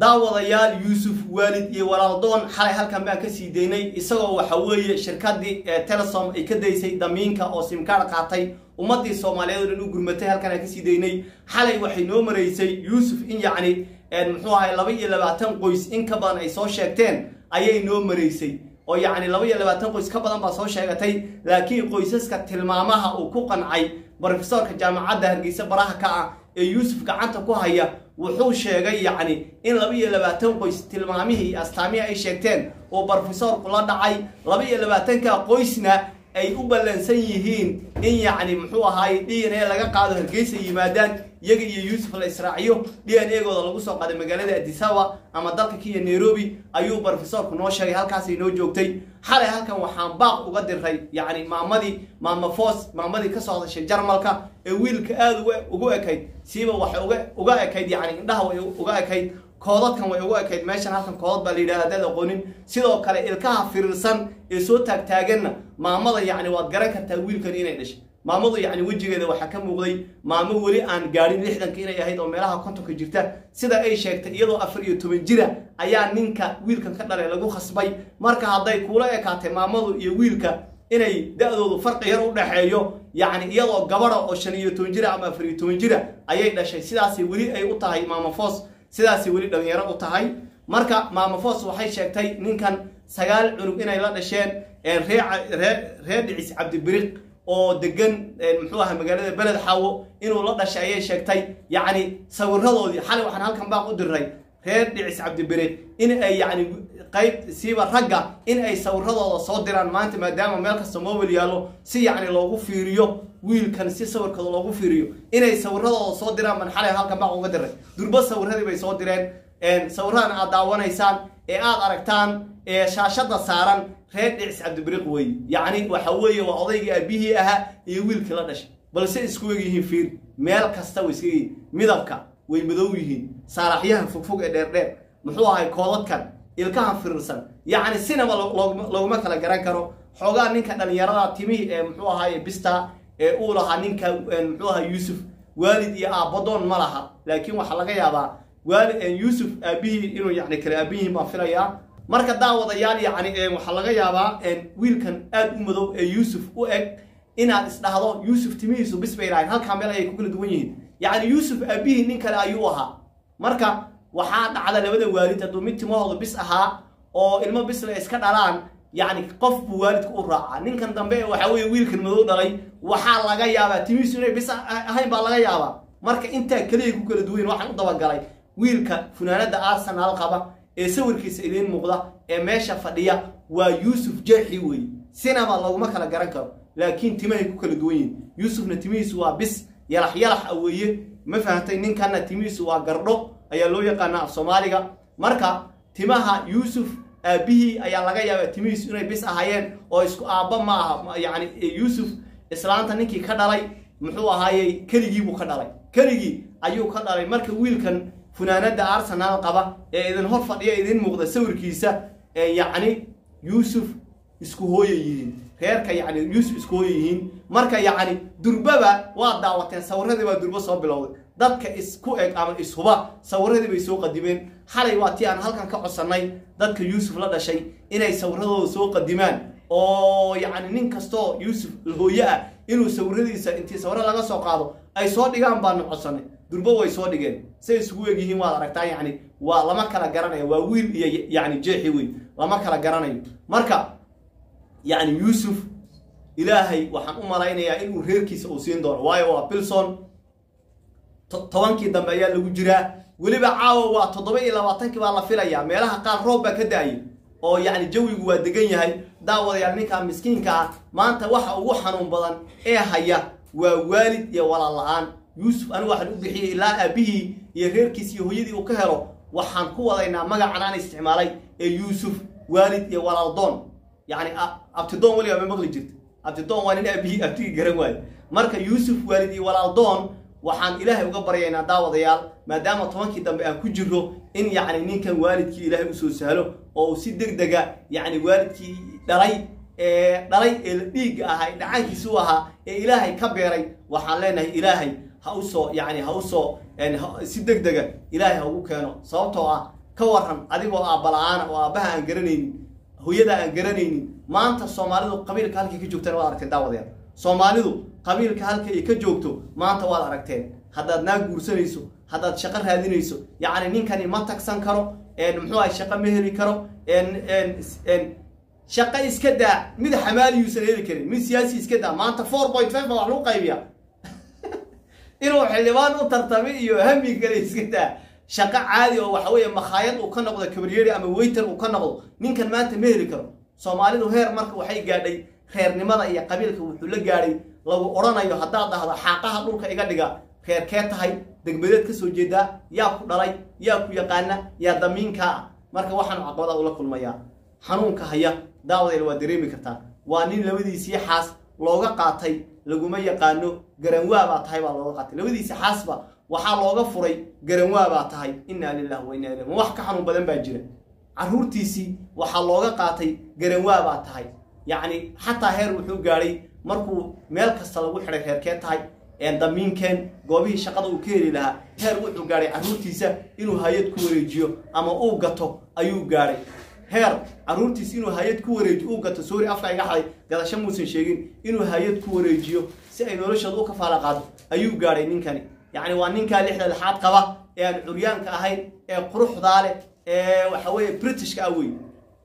daawadayaal yuusuf waalid iyo walaaldoon xalay halkan baan ka sii daynay. Isagoo waxa weeye shirkadii telesom ay ka daysay damiinka oo simkaar qaatay. Ummadii soomaaliyeed oo dhan u gurmatay halkan aan ka sii daynay. Xalay waxay noo maraysay yuusuf in yacni muxuu ahay laba iyo labaatan qoys in ka badan ay soo sheegteen ayay noo maraysay oo yacni laba iyo labaatan qoys ka badan baa soo sheegatay. Laakiin qoysaska tilmaamaha uu ku qancay brofesorka jaamacadda hargeysa baraha ka ah ee yuusuf gacanta ku haya wuxuu sheegay yacni in laba iyo labaatan qoys tilmaamihii iyo astaamihii ay sheegteen oo brofesorku la dhacay laba iyo labaatanka qoysna ay u ballansan yihiin in yacni muxuu ahaaye d n a laga qaado hargeysa yimaadaan iyaga iyo yuusuf la israaciyo. D n a gooda lagu soo qaaday magaalada adisaba ama dalka kiya nairobi ayuu brofesorku noo sheegay halkaasay noo joogtay. Xalay halkan waxaan baaq uga diray yacni maamadii maama foos maamadii ka soo hadashay jarmalka ee wiilka aada ugu ekayd siiba waxay uga ekayd yacni indhaha way uga ekayd koodadkan way ugu ekayd. Meeshan halkan koodad baa la yidhahda hadaad aqoonin. Sidoo kale ilkaha firiirsan ee soo taagtaaganna maamada yacni waad garan kartaa wiilkan inay dhashay. Maamadu yacni wejigeeda waxaa ka muuqday maamo weli aan gaadhin lixdanka inay ahayd oo meelaha kontonka jirta. Sida ay sheegtay iyadoo afar iyo toban jira ayaa ninka wiilkan ka dhalay lagu khasbay. Marka hadday kuula ekaatay maamadu iyo wiilka inay da-doodu farqi yar u dhexeeyo yacni iyadoo gabadha oo shan iyo toban jira ama afar iyo toban jira ayay dhashay. Sidaasay weli ay u tahay maama foos sidaasay weli dhalinyaro u tahay. Marka maama foos waxay sheegtay ninkan sagaal cunug inay la dhasheen reer dhicis cabdibiriq oo degan muxuu aha magaalada beled xaawo inuu la dhashay ayay sheegtay. Yacni sawiradoodii xalay waxaan halkan baaq u diray reer dhicis cabdibiriq in ay yacni qayb siiba ragga in ay sawiradooda soo diraan maanta maadaama meel kasta mobile yaallo si yacni loogu fiiriyo wiilkan si sawirkooda loogu fiiriyo inay sawiradooda soo diraan ban xalay halkan baaq uga diray. Durbo sawiradii bay soo direen sawiradan aad daawanaysaan ee aad aragtaan ee shaashada saaran reer dhicis cabdibiriq weeye yacni waxa weeye waa odaygii aabihii ahaa iyo wiilkii la dhashay. Balse isku eg yihiin fiir meel kasta way iska yihiin. Midabka way madow yihiin. Saalaxyaha fogfog ee dheerdheer muxuu ahay koodadkan ilkahan firirsan. Yacni sinaba looguma kala garan karo. Xoogaa ninka dhallinyarada timihii ee muxuu ahaaye bista ee uu lahaa ninka muxuu ahaa yuusuf. Waalid iyo aabbadoon ma laha. Laakiin waxaa laga yaabaa waalid yuusuf aabihii inuu yani kale aabihiin baan filayaa. Marka daawadayaal yacni waxaa laga yaabaa wiilkan aad u madow ee yuusuf u eg inaad isdhahdo yuusuf timihiisu bis bay dhahayn halkaa meel ayay ku kala duwan yihiin. Yacni yuusuf aabihii nin kale ayuu ahaa. Marka waxaa dhacda labada waalid hadduu mid timahooda bis ahaa oo ilmo bisla iska dhalaan yacni qof buu waalidka u raacaa. Ninkan dambe waxa weye wiilkan madow dhalay waxaa laga yaabaa timihiisu inay bis ahayn baa laga yaabaa. Marka intaa keliya ku kala duwayn waxaan u dabagalay wiilka funaanada arsenal qaba ee sawirkiisa idiin muuqda ee meesha fadhiya waa yuusuf jeexi weeye sinaba laguma kala garan karo laakiin timahay ku kala duwan yihiin yuusufna timihiisu waa bis yalax yalax a weeye. Ma fahamtay ninkanna timihiisu waa gardho ayaa loo yaqaanaa af soomaaliga. Marka timaha yuusuf aabihii ayaa laga yaabaa timihiisu inay bis ahaayeen oo isku aabba ma aha yacni yuusuf islaanta ninkii ka dhalay muxuu ahaayey keligiibuu ka dhalay. Keligii ayuu ka dhalay marka wiilkan funaanada arsenal qaba ee idin hor fadhiya idin muuqda sawirkiisa yacni yuusuf isku hooya yihiin. Reerka yacni yuusuf isku hooya yihiin. Marka yacni durbaba waa daawateen sawiradii baa durbo soo bilowday dadka isku eg ama ishuba sawiradii bay soo qadimeen. Xalay waa tii aan halkan ka codsannay dadka yuusuf la dhashay inay sawiradooda soo qadimaan. Oo yacni nin kastoo yuusuf hooye ah inuu sawiradiisa intii sawiro laga soo qaado ay soo dhigaan baanu codsannay durbo way soo dhigeen. Say isugu eg yihiin waad aragtaa yacni waa lama kala garanayo. Waa wiil iyo yacni jeexi weyn lama kala garanayo. Marka yacni yuusuf ilaahay waxaan u malaynayaa inuu reerkiisa uu siin doono. Waayo waa bilson tobankii dambe ayaa lagu jiraa weliba caawa waa toddoba iyo labaatankii baa la filayaa. Meelaha qaar roob baa ka da'ayay oo yacni jawigu waa degan yahay. Daawadayaal ninkaa miskiinka ah maanta waxa ugu xanuun badan ee haya waa waalid iyo walaal la'aan. Yuusuf anigu waxaan u bixiyey ilaa aabihii iyo reerkiis iyo hooyadii uu ka helo. Waxaan ku wadaynaa magacan aan isticmaalay ee yuusuf waalid iyo walaaldoon yacni abtidoon weligaa ma maqli jirta abtidoon waa nin aabihii abtigii garan waayo marka yuusuf waalid iyo walaaldoon waxaan ilaahay uga baryaynaa daawadayaal maadaama tobankii dambe aan ku jiro in yacni ninkan waalidkii ilaahay u soo sahlo oo uu si deg dega yacni waalidkii dhalay ee dhalay ee dhiigga ahaa ee dhacaankiisi ahaa ee ilaahay ka beeray waxaan leenahay ilaahay ha u soo yacni ha u soo si deg dega ilaahay ha ugu keeno. Sababtoo ah ka waran adigoo aabala-aana oo aabbaha aan garanaynin hooyada aan garanaynin maanta soomaalidu qabiilka halkay ka joogtaan waad aragteen daawadayaal soomaalidu qabiilka halka ay ka joogto maanta waad aragteen haddaad naag guursanayso haddaad shaqo raadinayso yacni ninkani ma tagsan karo muxuu ahay shaqo ma heli karo shaqo iska daa mid xamaaliyuusan heli karin mid siyaasi iska daa maanta four point five baa wax lagu qaybiya inuu xildhibaan u tartamay iyo hami kale iska daa shaqo caadi oo waxa weeye makhaayad uu ka noqdo kabaryeri ama weyter uu ka noqdo ninkan maanta ma heli karo. Soomaalidu heer marka waxay gaadhay reernimada iyo qabiilka wuxuu la gaadhay lagu odhanayo haddaad dhahdo xaaqaha dhulka iga dhiga reerkee tahay degmadeed ka soo jeedaa yaa ku dhalay yaa ku yaqaana yaa damiinkaa ah. Marka waxaanu caqabada ula kulmayaa. Xanuunka haya daawadayl waa dareemi kartaa. Waa nin labadiisii xaas looga qaatay laguma yaqaano garanwaa baa tahay baa looga qaatay. Labadiisii xaasba waxaa looga furay garanwaa baa tahay inaa lilah wa inaa ilah wax ka xanuun badan baa jira. Carruurtiisii waxaa looga qaatay garanwaa baa tahay yacni xataa heer wuxuu gaadhay markuu meel kasta lagu xidhay reerkee tahay damiinkeen goobihii shaqada uu ka heli lahaa heer wuxuu gaadhay carruurtiisa inuu hay'ad ku wareejiyo ama uu gato ayuu gaadhay. Heer carruurtiisa inuu hay'ad ku wareejiyo uu gato. Soori afka iga xaday gadasho muusan sheegin. Inuu hay'ad ku wareejiyo si ay noloshooda u kafaala qaado ayuu gaadhay ninkani. Yacni waa ninkaa lixda lixaad qaba ee aan curyaanka ahayn ee quruxdaa leh ee waxa weeye britishka ah wey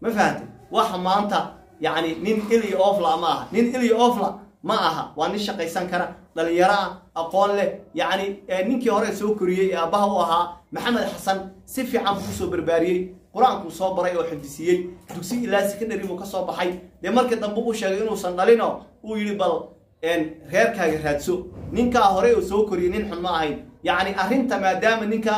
ma fahantay waxa maanta yacni nin ili ofla ma aha nin ili ofla ma aha waa nin shaqaysan kara. Dhalinyaro ah aqoon leh yacni ninkii hore soo koriyey ee aabbaha u ahaa maxamed xasan si fiican buu u soo barbaariyey. Qur'aankuu soo baray oo xifdisiiyey dugsi ilaa sekondary buu ka soo baxay. Dee markii dambe uu sheegay inuusan dhalinoo uu yidhi bal reerkaaga raadso. Ninkaa hore uu soo koriyey nin xun ma ahayn. Yacni arrinta maadaama ninka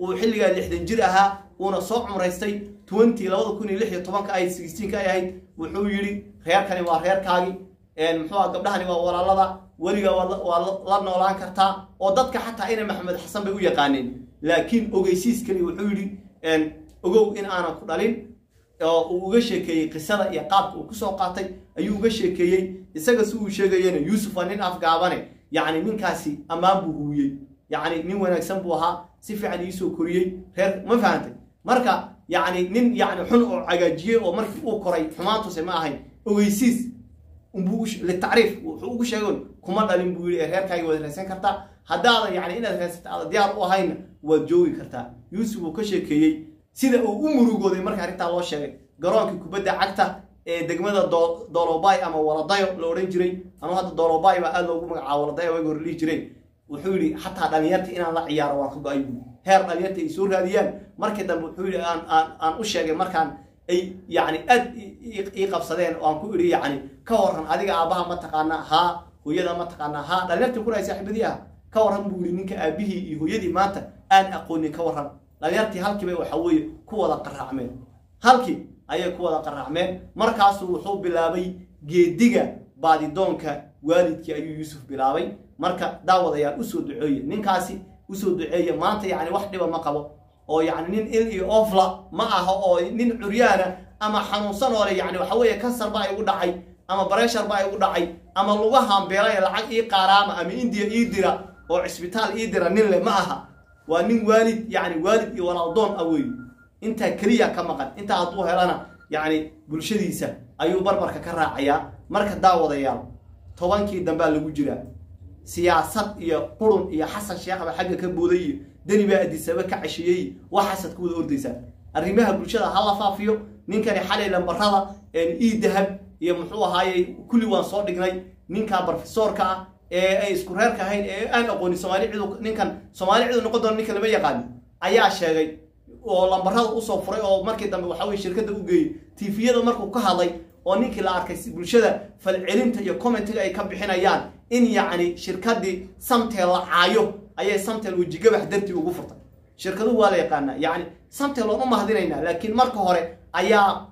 uu xilligaa lixdan jir ahaa uuna soo cumraystay twenty labada kun iyo lix iyo tobanka ahayd sixteenka ay ahayd wuxuu yidhi reerkani waa reerkaagii. Muxuu aha gabdhahani waa walaalada. Weliga waa la noolaan kartaa. Oo dadka xataa ina maxamed xasan bay u yaqaaneen. Laakiin ogeysiiskani wuxuu yidhi ogow in aanan ku dhalin. Oo uu uga sheekeeyey qisada iyo qaabka uu ku soo qaatay ayuu uga sheekeeyey. Isaga si uu sheegayena yuusuf waa nin afgaabane. Yacni ninkaasi ammaan buu huwiyey yacni nin wanaagsan buu ahaa. Si fiican iisoo koriyey reer ma fahantay marka yacni nin yacni xun oo cagaajiyey oo markii uu koray xumaantuse ma ahayn ogeysiis litacriif wuxuu ugu sheegon kuma dhalin buu ee reerkaaga waad raadsan kartaa. Haddaadan yacni inaad raadsata aada diyaar u ahayna waad joogi kartaa. Yuusuf uu ka sheekeeyey sida uu u murugooday marka arrintaa loo sheegay. Garoonkii kubadda cagta ee degmada doolobay ama waladayo la odhan jiray anuu hadda doolobay baa aad loogu magacaabo waladayo waga hor lihi jireen wuxuu yidhi xataa dhalinyarta inaan la ciyaaro waan ka go'ay buu heer dhalinyarta ay soo raadiyaan. Markii dambe wuxuu yidhi aan u sheegay markaan ay yacni aad ii qabsadeen oo aan ku idhi yacni ka warran adiga aabbaha ma taqaanaa haa hooyada ma taqaanaa haa dhalinyartii ku dhahay saaxiibadii ah. Ka warran buu yidhi ninka aabbihii iyo hooyadii maanta aan aqoonin ka warran. Dhalinyartii halkiiba waxa weeye ku wada qaraacmeen halkii ayay ku wada qaraacmeen markaasuu wuxuu bilaabay geediga baadidoonka waalidkii ayuu yuusuf bilaabay. Marka daawadayaal u soo duceeye ninkaasi u soo duceeye maanta yacni wax dhiba ma qabo. Oo yacni nin il iyo ofla ma aha oo nin curyaana ama xanuunsan oo le yacni waxa weeye kansar baa igu dhacay ama bareshar baa igu dhacay ama luga hambeelaya lacag ii qaaraama ama indiya ii dira oo cisbitaal ii dira nin le ma aha. Waa nin waalid yacni waalid iyo walaaldoon ah weeye intaa keliya ka maqan. Intaa hadduu helana yacni bulshadiisa ayuu barbarka ka raacayaa. Marka daawadayaal tobankii dambaa lagu jiraa siyaasad iyo qurun iyo xasan sheekhaba xagga ka booday. Iyo deni baa adisaba ka cesheeyey waxaasaad ku wada ordaysaa arrimaha bulshada ha la faafiyo. Ninkani xalay lambarada ii dahab iyo muxuu ahaaye kulli waan soo dhignay. Ninka brofesoorka ah ee ay isku reerka ahayn ee aan aqoonin soomaali cidu ninkan soomaali cidu noqon doona ninka lama yaqaani ayaa sheegay. Oo lambarada u soo furay oo markii dambe waxa weye shirkadda u geeyey. Tifiyada markuu ka hadlay oo ninkii la arkay bulshada falcelinta iyo commentiga ay ka bixinayaan in yacni shirkaddii samteel la caayo ayay samteel wejigabax dartii ugu furtay shirkaduhu waa la yaqaanaa yacni samteel waan u mahadinaynaa laakiin marka hore ayaa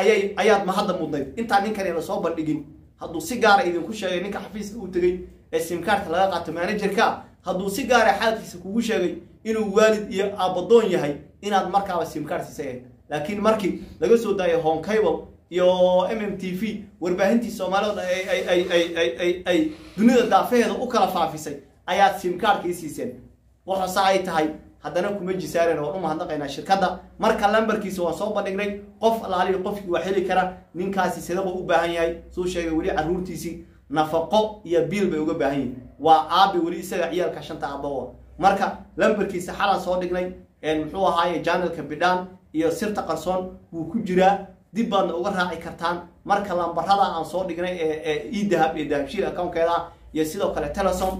ayay ayaad mahadda mudnayd. Intaan ninkan la soo bandhigin. Hadduu si gaara idinku sheegay ninka xafiiska uu tegey ee simkaarka laga qaato manajerka hadduu si gaara xaalkiisa kugu sheegay inuu waalid iyo aabadoon yahay inaad markaaba simkaar siisay ahayd. Laakiin markii laga soo daayay honkable iyo m m t v warbaahintii soomaalida ay dunida daafaheeda u kala faafisay ayaad simkaarka i siiseen. Waxase ay tahay haddana kuma jisaaren waan u mahadnaqaynaa shirkadda. Marka lambarkiisa waan soo bandhignay qof alaaliyo qofkii waa heli kara ninkaasi sadaqo u baahan yahay suu sheegay weli caruurtiisii nafaqo iyo biil bay uga baahan yihiin waa aabi weli isaga ciyaalka shanta aabawa marka lambarkiisa xalaan soo dhignay muxuu ahaaye janalka bidhaan iyo sirta qarsoon wuu ku jiraa dib baadna uga raaci kartaan marka lambarada aan soo dhignay ee edahab iyo dahabshiil accountkeeda iyo sidoo kale telesom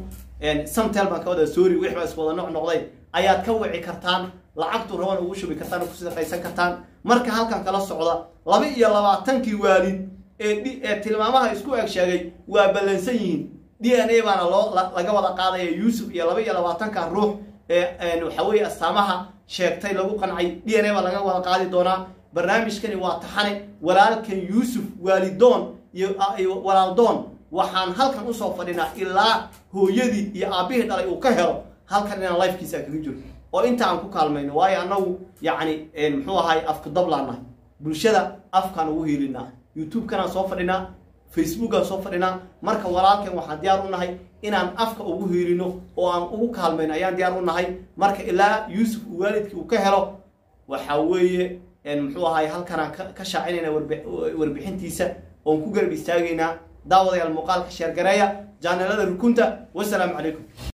samtel baan ka wada sorry wix baa isku wada nooc noqday ayaad ka wici kartaan lacagtu raban ugu shubi kartaan oo ku sadaqaysan kartaan. Marka halkan kala socda laba iyo labaatankii waalid ee ee tilmaamaha isku eg sheegay waa ballansan yihiin. D n a baana loo laga wada qaadaya yuusuf iyo laba iyo labaatanka ruux ee waxa weeye astaamaha sheegtay lagu qancay. D n a baa laga wada qaadi doonaa barnaamijkani waa taxane walaalkan yuusuf waalidoon iyo walaaldoon. Waxaan halkan u soo fadhinaa ilaa hooyadii iyo aabbihii dhalay uu ka helo halkan inaan lifekiisa kaga jiro. Oo inta aan ku kaalmayno waayo annagu yacni muxuu ahaay afku dablaanahay bulshada afkaan ugu hiilinaa youtube-kanaan soo fadhinaa facebookaan soo fadhinaa. Marka walaalkan waxaan diyaar u nahay inaan afka ugu hiilino oo aan ugu kaalmayno ayaan diyaar u nahay. Marka ilaa yuusuf uu waalidkii uu ka helo waxa weeye muxuu ahaay halkanaan ka shaacinayna warbixintiisa oon ku garab istaagaynaa daawadayaal muuqaalka sheergareeya jaanalada rukunta wasalaamu calaykum